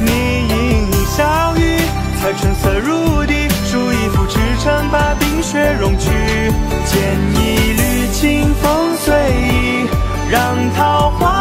你盈盈笑语，彩春色如地，数一幅赤诚把冰雪融去，剪一缕清风随意，让桃花。